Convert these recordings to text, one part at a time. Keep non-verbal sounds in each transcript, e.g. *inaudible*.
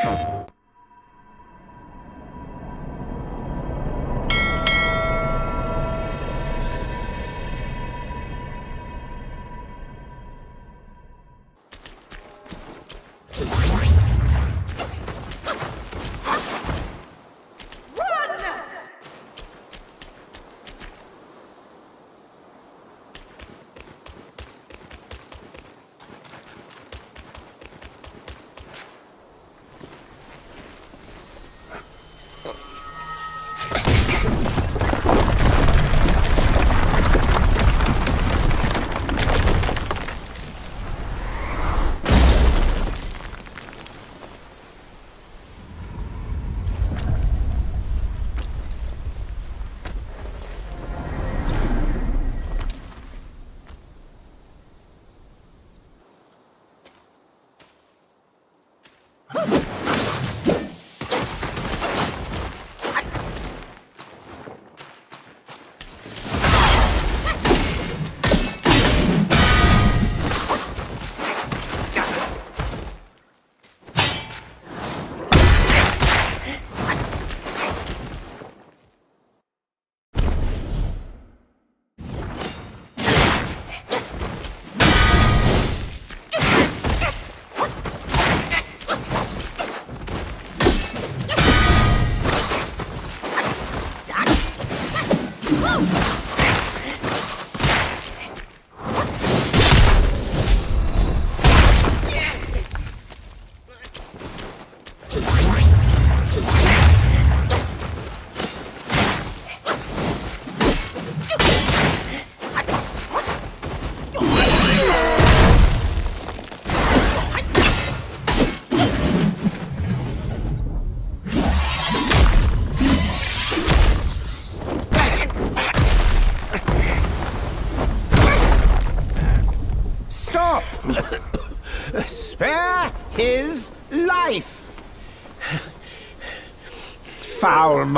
Stop!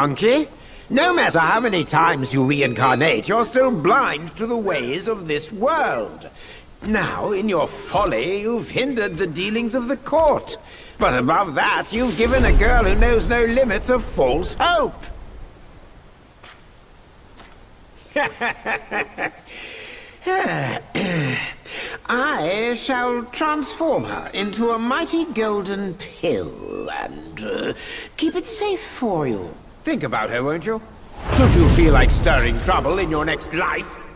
Monkey! No matter how many times you reincarnate, you're still blind to the ways of this world. Now, in your folly, you've hindered the dealings of the court. But above that, you've given a girl who knows no limits a false hope. *laughs* I shall transform her into a mighty golden pill and uh, keep it safe for you. Think about her, won't you? Should you feel like stirring trouble in your next life?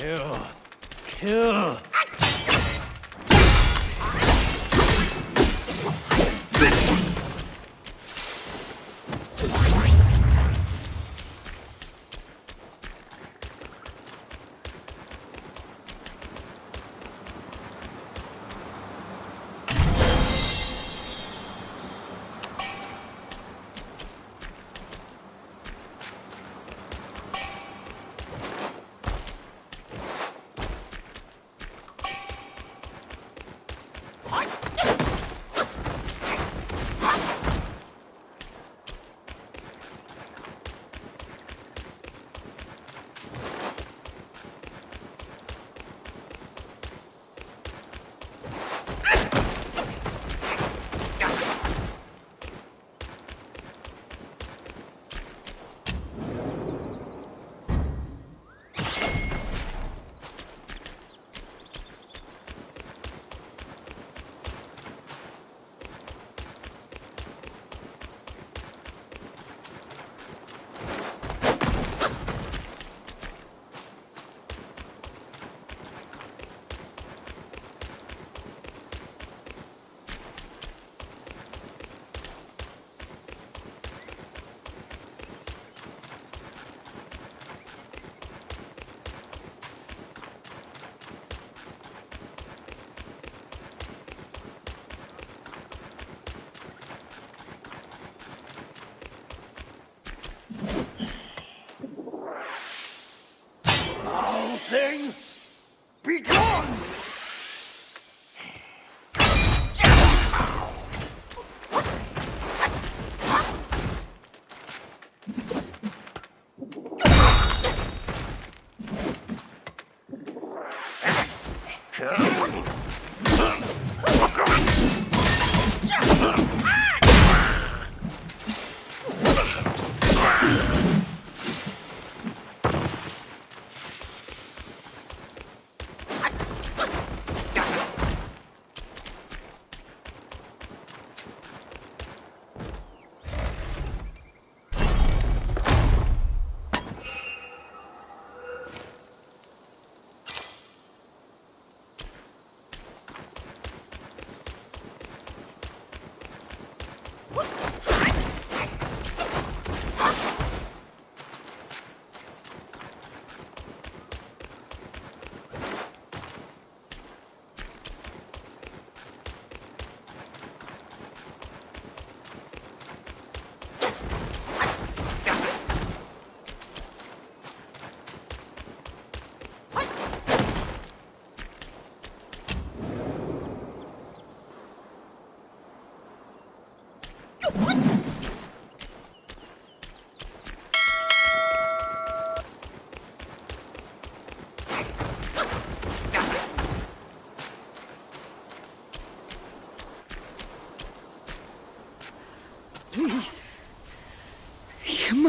Kill. Kill.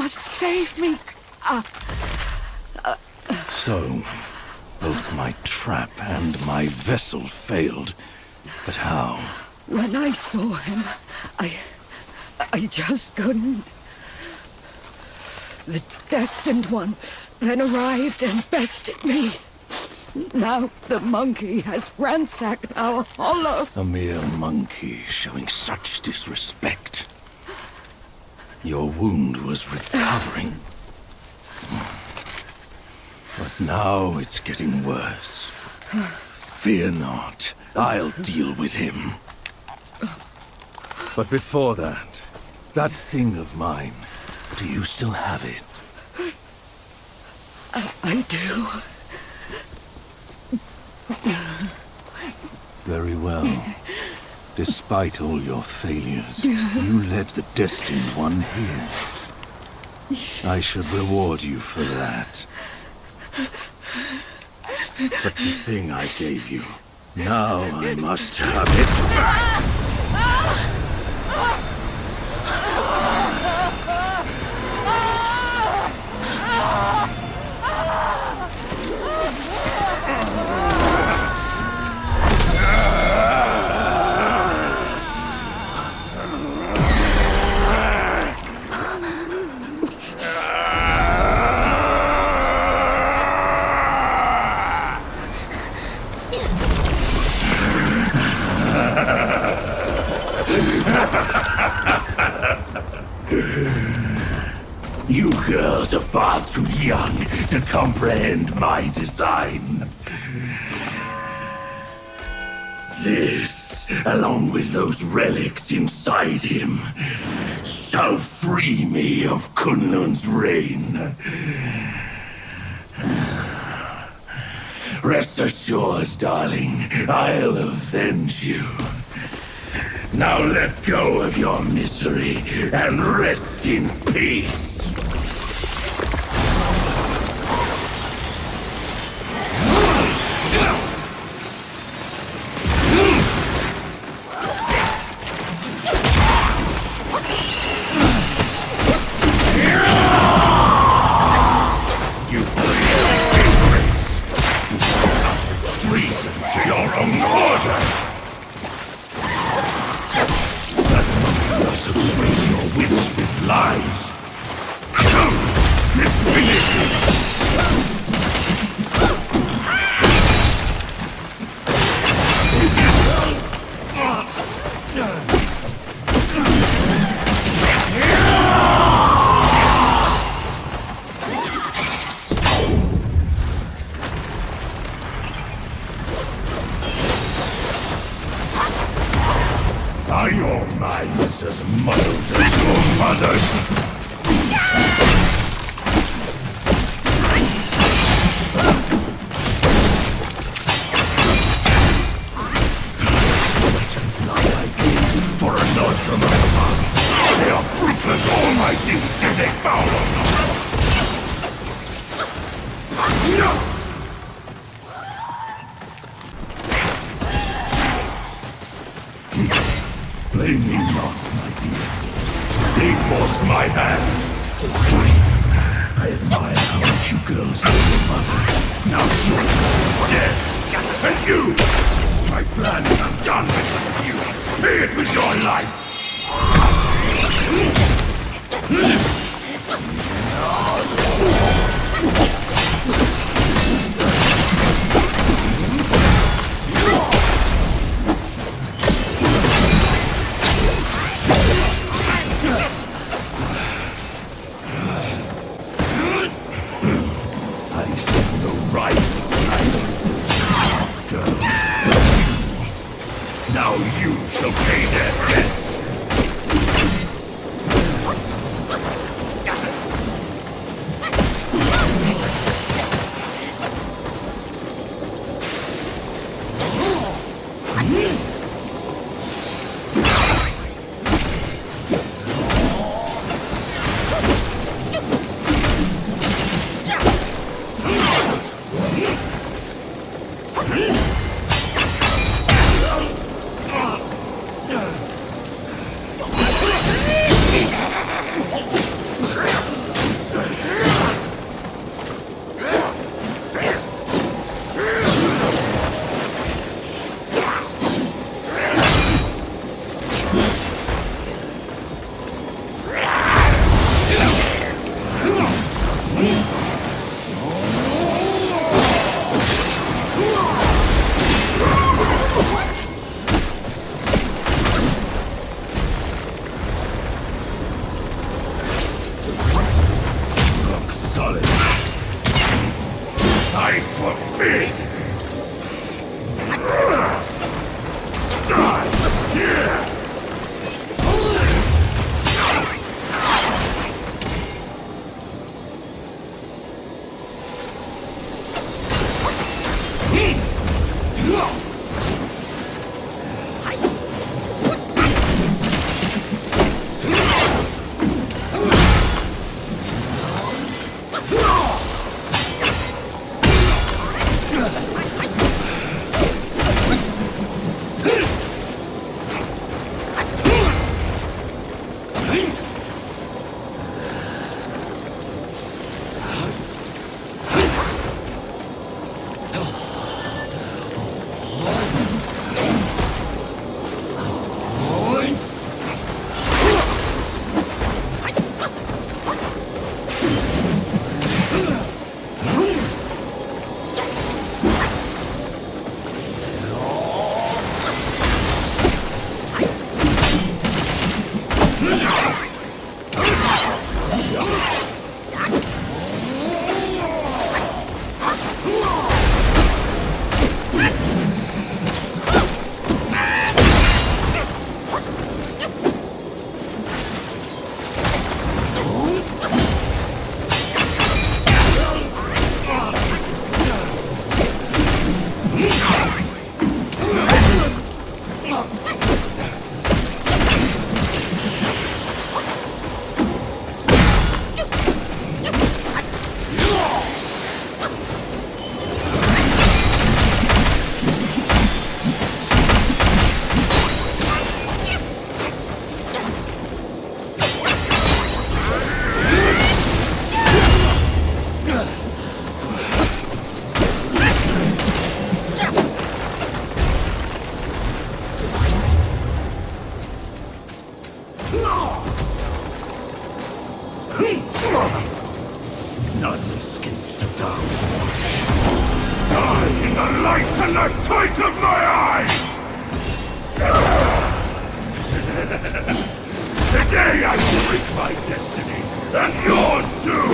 Must save me. Ah, So, both my trap and my vessel failed. But how? when I saw him, I. I just couldn't. The destined one then arrived and bested me. Now the monkey has ransacked our hollow. A mere monkey showing such disrespect. Your wound was recovering. But now it's getting worse. Fear not. I'll deal with him. But before that, that thing of mine, do you still have it? I do. Very well. Despite all your failures, you led the Destined One here. I should reward you for that. But the thing I gave you, now I must have it back! Young to comprehend my design. This, along with those relics inside him, shall free me of Kunlun's reign. Rest assured, darling, I'll avenge you. Now let go of your misery and rest in peace. Watch. Die in the light and the sight of my eyes! *laughs* Today I will break my destiny, and yours too!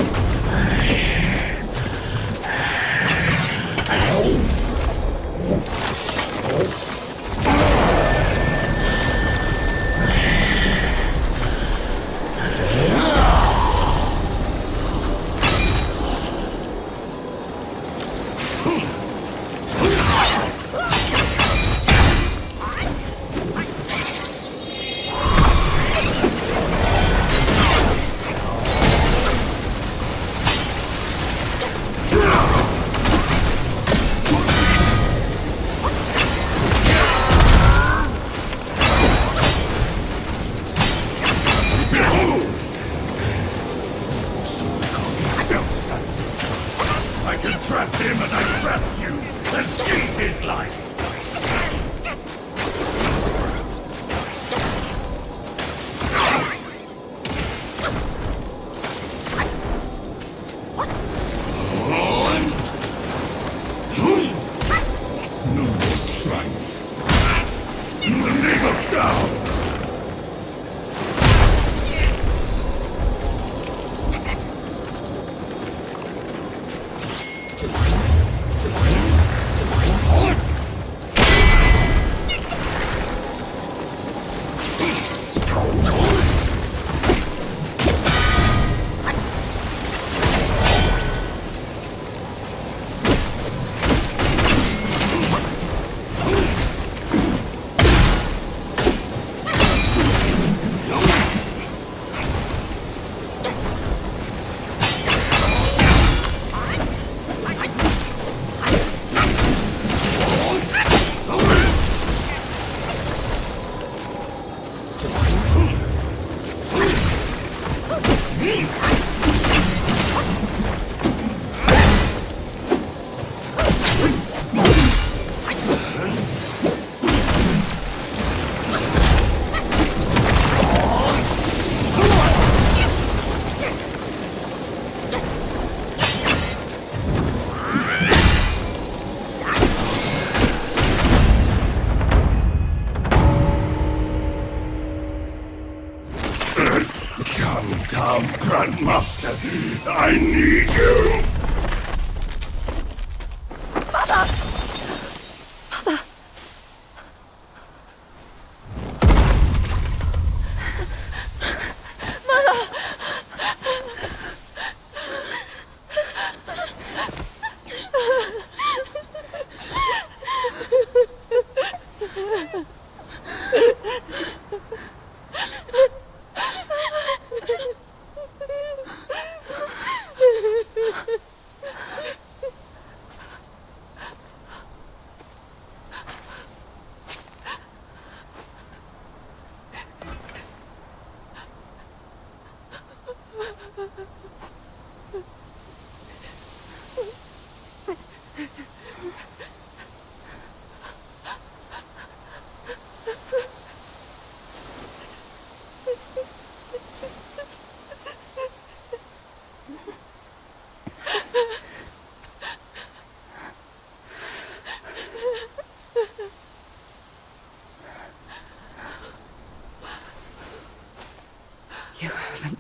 Grandmaster. I need you.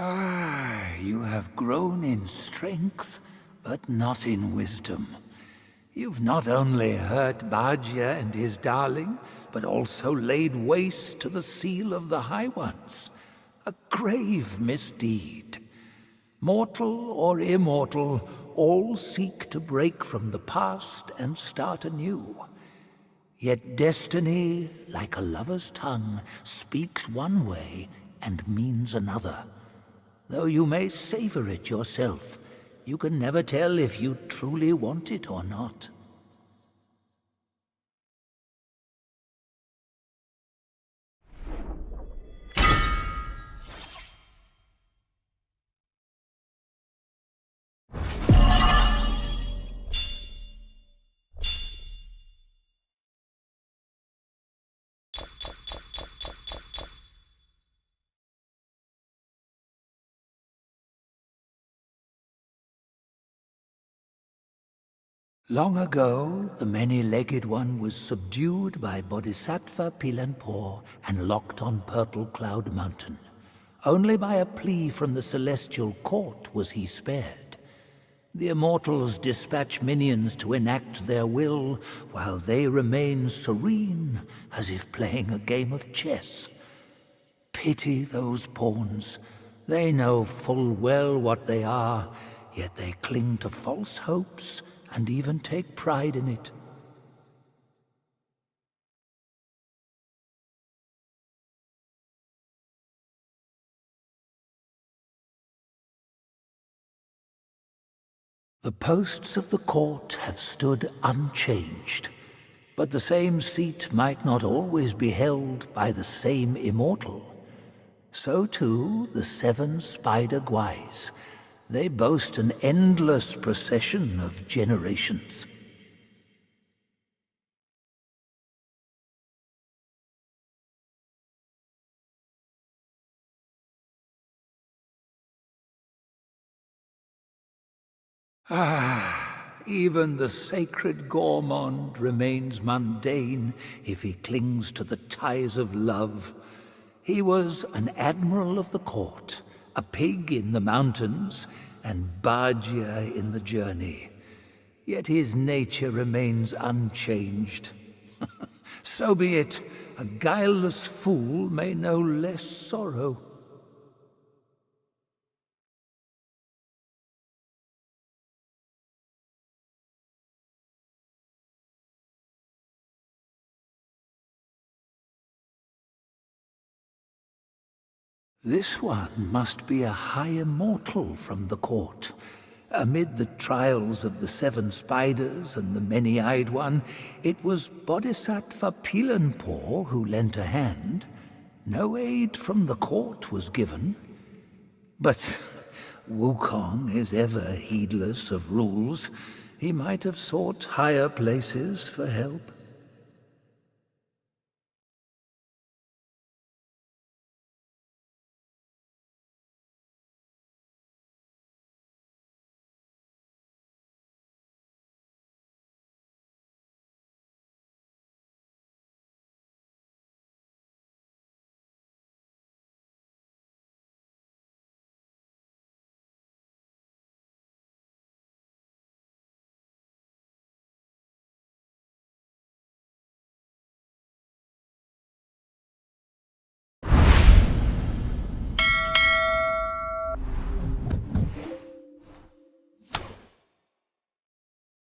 Ay, you have grown in strength, but not in wisdom. You've not only hurt Bajie and his darling, but also laid waste to the seal of the High Ones. A grave misdeed. Mortal or immortal, all seek to break from the past and start anew. Yet destiny, like a lover's tongue, speaks one way and means another. Though you may savor it yourself, you can never tell if you truly want it or not. Long ago, the many-legged one was subdued by Bodhisattva Pilanpo and locked on Purple Cloud Mountain. Only by a plea from the Celestial Court was he spared. The Immortals dispatch minions to enact their will, while they remain serene, as if playing a game of chess. Pity those pawns. They know full well what they are, yet they cling to false hopes and even take pride in it. The posts of the court have stood unchanged, but the same seat might not always be held by the same immortal. So too the seven spider guise they boast an endless procession of generations. Ah, even the sacred Gormond remains mundane if he clings to the ties of love. He was an admiral of the court, a pig in the mountains, and Bajie in the journey. Yet his nature remains unchanged. *laughs* so be it. A guileless fool may know less sorrow. This one must be a high immortal from the court. Amid the trials of the seven spiders and the many-eyed one, it was Bodhisattva Pilanpo who lent a hand. No aid from the court was given. But Wukong is ever heedless of rules. He might have sought higher places for help.